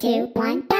Two, one, go!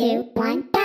two, one.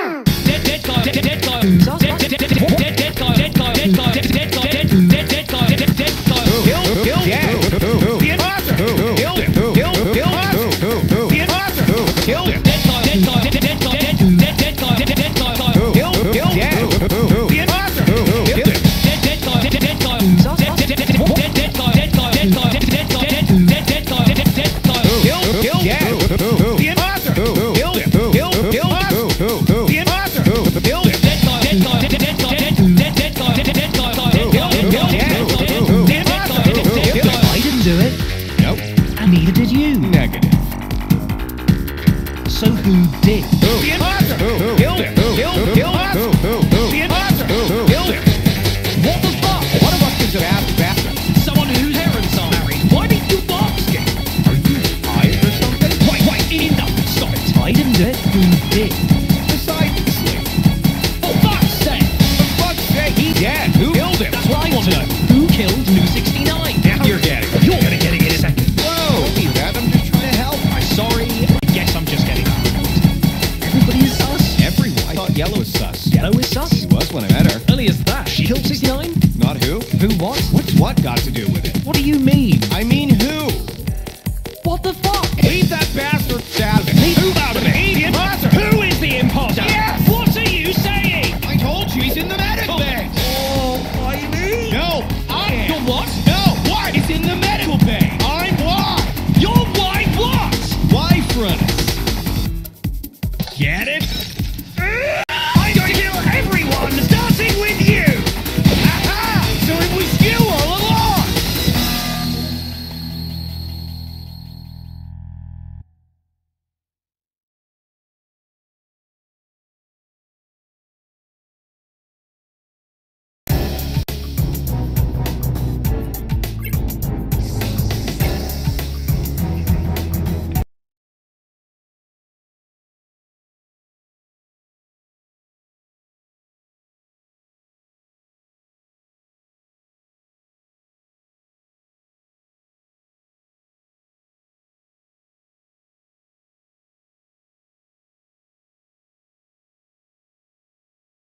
when I met her. Early as that? She killed 69? Not who. Who what? What's what got to do with it? What do you mean? I mean...